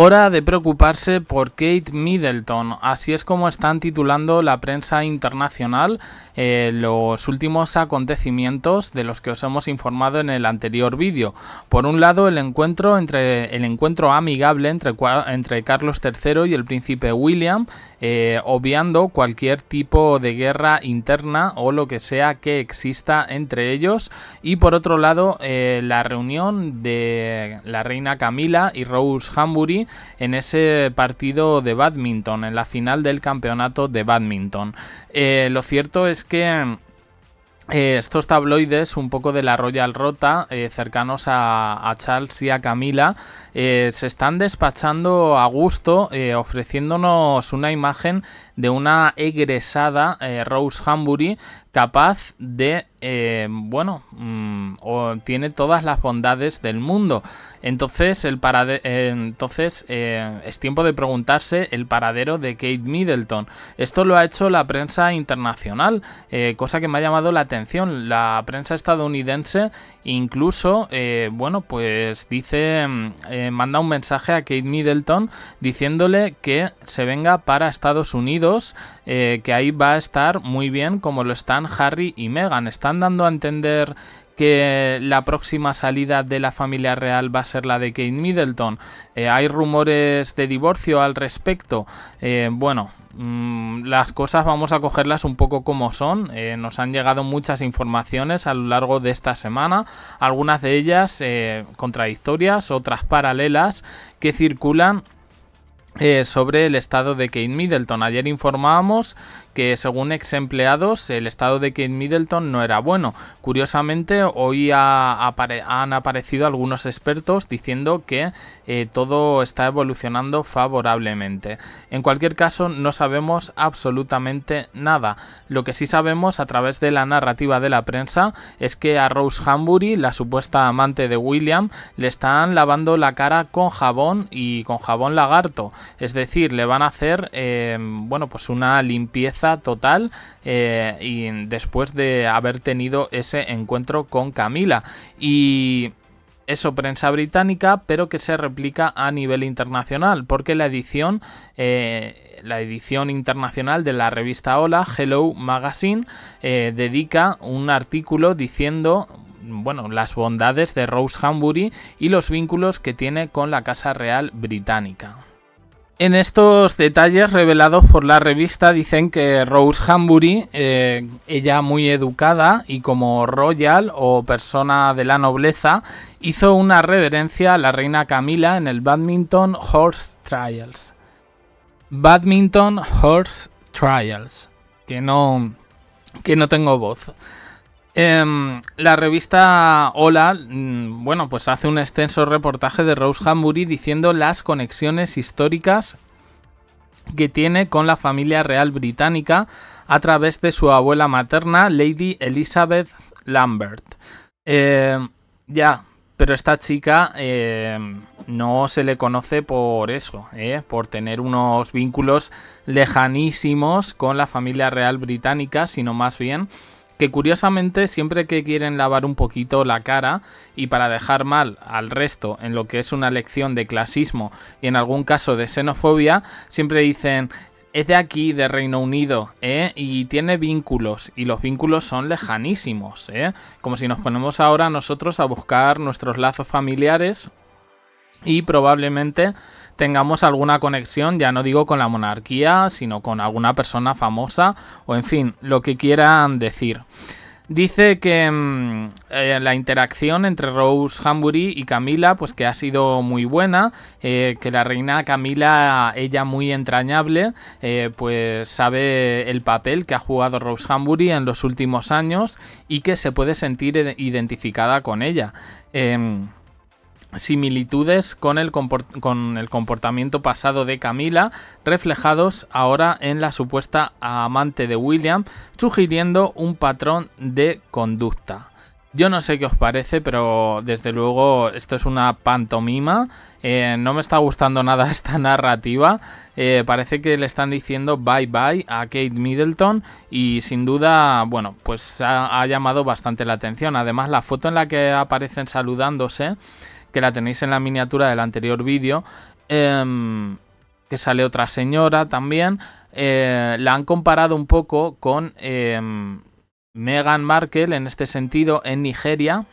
Hora de preocuparse por Kate Middleton. Así es como están titulando la prensa internacional eh, los últimos acontecimientos de los que os hemos informado en el anterior vídeo. Por un lado, el encuentro entre el encuentro amigable entre, Carlos III y el príncipe William, eh, obviando cualquier tipo de guerra interna o lo que sea que exista entre ellos. Y por otro lado, eh, la reunión de la reina Camila y Rose Hambury en ese partido de badminton, en la final del campeonato de badminton. lo cierto es que eh, estos tabloides, un poco de la Royal Rota, eh, cercanos a, Charles y a Camila, eh, se están despachando a gusto, ofreciéndonos una imagen de una egresada Rose Hambury capaz de, bueno, mm, tiene todas las bondades del mundo. Entonces, el entonces es tiempo de preguntarse el paradero de Kate Middleton. Esto lo ha hecho la prensa internacional, cosa que me ha llamado la atención la prensa estadounidense incluso, eh, bueno, pues dice, mm, eh, manda un mensaje a Kate Middleton diciéndole que se venga para Estados Unidos, eh, que ahí va a estar muy bien como lo están Harry y Meghan. Están dando a entender que la próxima salida de la familia real va a ser la de Kate Middleton. hay rumores de divorcio al respecto. bueno, Mm, las cosas vamos a cogerlas un poco como son. Eh, nos han llegado muchas informaciones a lo largo de esta semana, algunas de ellas eh, contradictorias, otras paralelas, que circulan eh, sobre el estado de Kate Middleton. Ayer informábamos que según ex empleados el estado de Kate Middleton no era bueno. Curiosamente hoy han aparecido algunos expertos diciendo que eh, todo está evolucionando favorablemente. En cualquier caso no sabemos absolutamente nada. Lo que sí sabemos a través de la narrativa de la prensa es que a Rose Hambury, la supuesta amante de William, le están lavando la cara con jabón y con jabón lagarto. Es decir, le van a hacer eh, bueno pues una limpieza total eh, y después de haber tenido ese encuentro con Camila. Y eso, prensa británica, pero que se replica a nivel internacional, porque la edición, eh, la edición internacional de la revista Hola, Hello Magazine, dedica un artículo diciendo bueno, las bondades de Rose Hambury y los vínculos que tiene con la Casa Real Británica. En estos detalles revelados por la revista dicen que Rose Hambury, eh, ella muy educada y como royal o persona de la nobleza, hizo una reverencia a la reina Camila en el Badminton Horse Trials. Badminton Horse Trials. Que no, que no tengo voz. Em, la revista Hola, mm, bueno, pues hace un extenso reportaje de Rose Hambury diciendo las conexiones históricas que tiene con la familia real británica a través de su abuela materna, Lady Elizabeth Lambert. Em, ya, pero esta chica em, no se le conoce por eso, ¿eh? por tener unos vínculos lejanísimos con la familia real británica, sino más bien que curiosamente siempre que quieren lavar un poquito la cara y para dejar mal al resto en lo que es una lección de clasismo y en algún caso de xenofobia, siempre dicen es de aquí, de Reino Unido, ¿eh? y tiene vínculos, y los vínculos son lejanísimos, ¿eh? como si nos ponemos ahora nosotros a buscar nuestros lazos familiares y probablemente tengamos alguna conexión, ya no digo con la monarquía, sino con alguna persona famosa o en fin, lo que quieran decir. Dice que mm, eh, la interacción entre Rose Hambury y Camila, pues que ha sido muy buena, eh, que la reina Camila, ella muy entrañable, eh, pues sabe el papel que ha jugado Rose Hambury en los últimos años y que se puede sentir identificada con ella. Similitudes con el, con el, comportamiento pasado de Camila, reflejados ahora en la supuesta amante de William, sugiriendo un patrón de conducta. Yo no sé qué os parece, pero desde luego esto es una pantomima. Eh, no me está gustando nada esta narrativa. Eh, parece que le están diciendo bye bye a Kate Middleton y sin duda, bueno, pues ha llamado bastante la atención. Además, la foto en la que aparecen saludándose que la tenéis en la miniatura del anterior vídeo, em, que sale otra señora también, eh, la han comparado un poco con em, Meghan Markle en este sentido en Nigeria,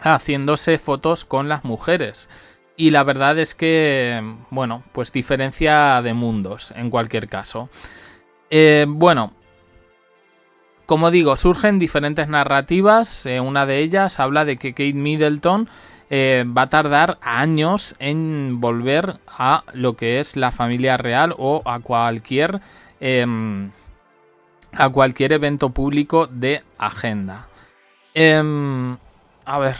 haciéndose fotos con las mujeres. Y la verdad es que, bueno, pues diferencia de mundos en cualquier caso. Eh, bueno, como digo, surgen diferentes narrativas. Eh, una de ellas habla de que Kate Middleton eh, va a tardar años en volver a lo que es la familia real o a cualquier em, a cualquier evento público de agenda. Em, a ver,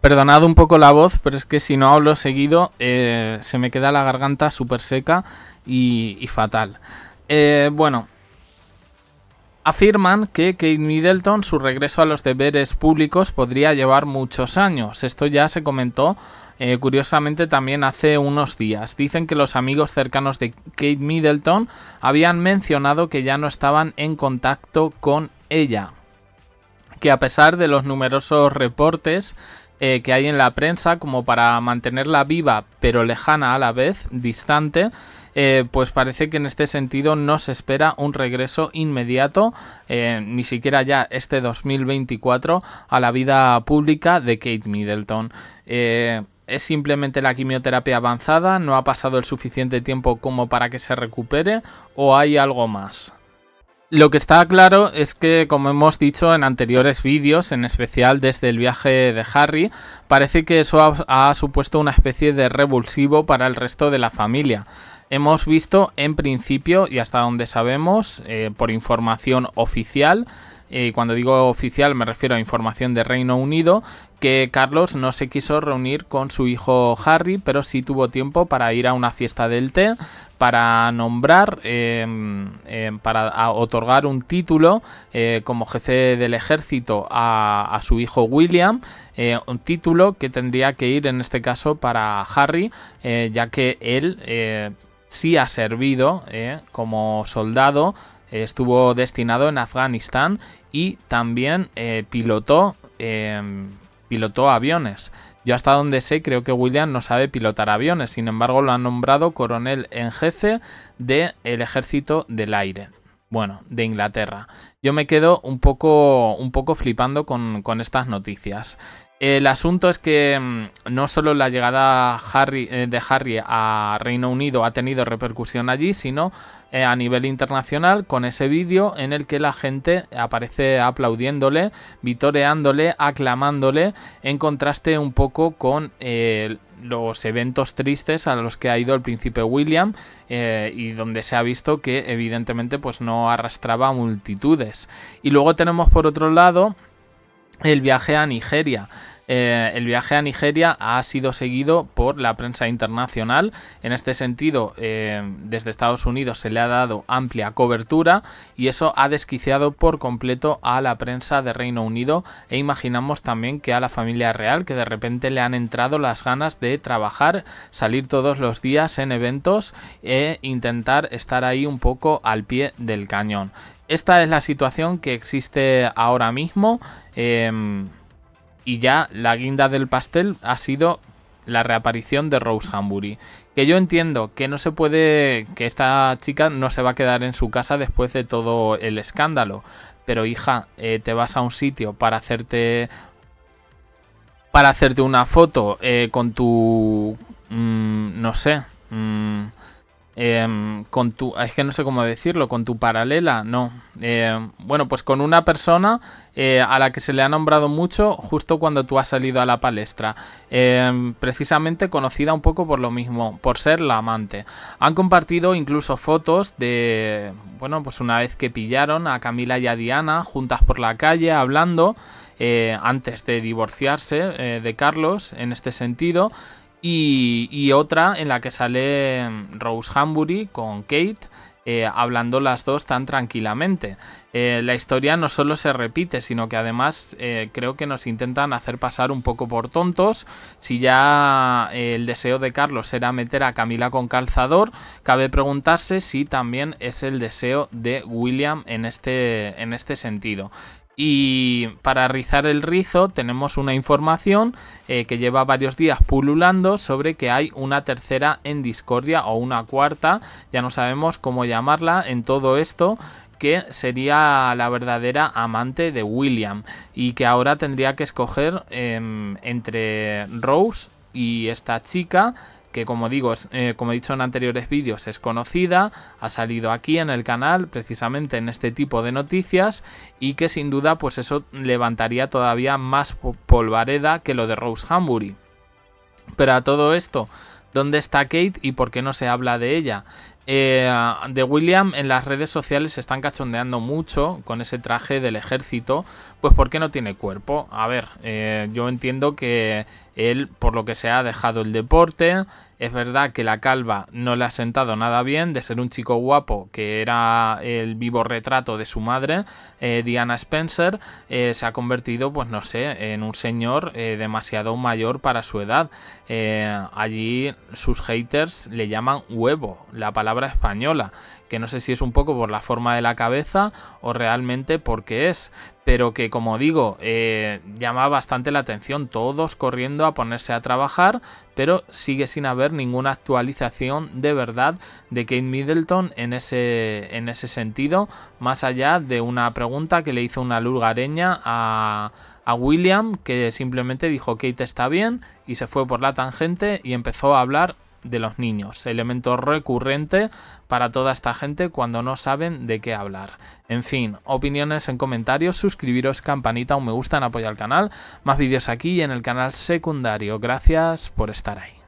perdonad un poco la voz, pero es que si no hablo seguido eh, se me queda la garganta súper seca y, fatal. Eh, bueno, Afirman que Kate Middleton su regreso a los deberes públicos podría llevar muchos años. Esto ya se comentó eh, curiosamente también hace unos días. Dicen que los amigos cercanos de Kate Middleton habían mencionado que ya no estaban en contacto con ella. Que a pesar de los numerosos reportes eh, que hay en la prensa como para mantenerla viva pero lejana a la vez, distante, eh, pues parece que en este sentido no se espera un regreso inmediato, eh, ni siquiera ya este 2024, a la vida pública de Kate Middleton. Es simplemente la quimioterapia avanzada, no ha pasado el suficiente tiempo como para que se recupere o hay algo más. Lo que está claro es que, como hemos dicho en anteriores vídeos, en especial desde el viaje de Harry, parece que eso ha, supuesto una especie de revulsivo para el resto de la familia. Hemos visto en principio, y hasta donde sabemos, eh, por información oficial, y eh, cuando digo oficial me refiero a información de Reino Unido, que Carlos no se quiso reunir con su hijo Harry, pero sí tuvo tiempo para ir a una fiesta del té, para nombrar, em, em, para otorgar un título eh, como jefe del ejército a, su hijo William, un título que tendría que ir en este caso para Harry, ya que él sí ha servido eh, como soldado, estuvo destinado en Afganistán y también eh, pilotó, em, pilotó aviones. Yo hasta donde sé creo que William no sabe pilotar aviones, sin embargo lo han nombrado coronel en jefe del ejército del aire. Bueno, de Inglaterra. Yo me quedo un poco, un poco flipando con estas noticias. El asunto es que mm, no solo la llegada eh, de Harry a Reino Unido ha tenido repercusión allí, sino eh, a nivel internacional con ese vídeo en el que la gente aparece aplaudiéndole, vitoreándole, aclamándole, en contraste un poco con eh, los eventos tristes a los que ha ido el príncipe William y donde se ha visto que evidentemente pues no arrastraba multitudes. Y luego tenemos por otro lado el viaje a Nigeria. Eh, el viaje a Nigeria ha sido seguido por la prensa internacional. En este sentido, eh, desde Estados Unidos se le ha dado amplia cobertura y eso ha desquiciado por completo a la prensa de Reino Unido e imaginamos también que a la familia real que de repente le han entrado las ganas de trabajar, salir todos los días en eventos e intentar estar ahí un poco al pie del cañón. Esta es la situación que existe ahora mismo. Em, y ya la guinda del pastel ha sido la reaparición de Rose Hambury. Que yo entiendo que no se puede. que esta chica no se va a quedar en su casa después de todo el escándalo. Pero hija, eh, te vas a un sitio para hacerte. para hacerte una foto eh, con tu. Mm, no sé. Mm, Em, con tu, es que no sé cómo decirlo, con tu paralela, no. Em, bueno, pues con una persona eh, a la que se le ha nombrado mucho justo cuando tú has salido a la palestra. Em, precisamente conocida un poco por lo mismo, por ser la amante. Han compartido incluso fotos de, bueno, pues una vez que pillaron a Camila y a Diana juntas por la calle hablando. Eh, antes de divorciarse eh, de Carlos en este sentido y, otra en la que sale Rose Hambury con Kate. Eh, hablando las dos tan tranquilamente. Eh, la historia no solo se repite, sino que además eh, creo que nos intentan hacer pasar un poco por tontos. Si ya el deseo de Carlos era meter a Camila con calzador, cabe preguntarse si también es el deseo de William en este, en este sentido. Y para rizar el rizo tenemos una información eh, que lleva varios días pululando sobre que hay una tercera en discordia o una cuarta, ya no sabemos cómo llamarla en todo esto, que sería la verdadera amante de William y que ahora tendría que escoger em, entre Rose y esta chica que como digo, eh, como he dicho en anteriores vídeos, es conocida, ha salido aquí en el canal precisamente en este tipo de noticias y que sin duda pues eso levantaría todavía más polvareda que lo de Rose Hambury. Pero a todo esto, ¿dónde está Kate y por qué no se habla de ella? Eh, de William en las redes sociales se están cachondeando mucho con ese traje del ejército, pues porque no tiene cuerpo. A ver, eh, yo entiendo que él, por lo que se ha dejado el deporte, es verdad que la calva no le ha sentado nada bien, de ser un chico guapo, que era el vivo retrato de su madre, eh, Diana Spencer, se ha convertido, pues no sé, en un señor demasiado mayor para su edad. allí sus haters le llaman huevo, la española, que no sé si es un poco por la forma de la cabeza o realmente porque es, pero que como digo, eh, llama bastante la atención, todos corriendo a ponerse a trabajar, pero sigue sin haber ninguna actualización de verdad de Kate Middleton en ese, en ese sentido, más allá de una pregunta que le hizo una lugareña a a William que simplemente dijo Kate está bien y se fue por la tangente y empezó a hablar de los niños, elemento recurrente para toda esta gente cuando no saben de qué hablar. En fin, opiniones en comentarios, suscribiros, campanita, un me gusta en apoyo al canal, más vídeos aquí y en el canal secundario. Gracias por estar ahí.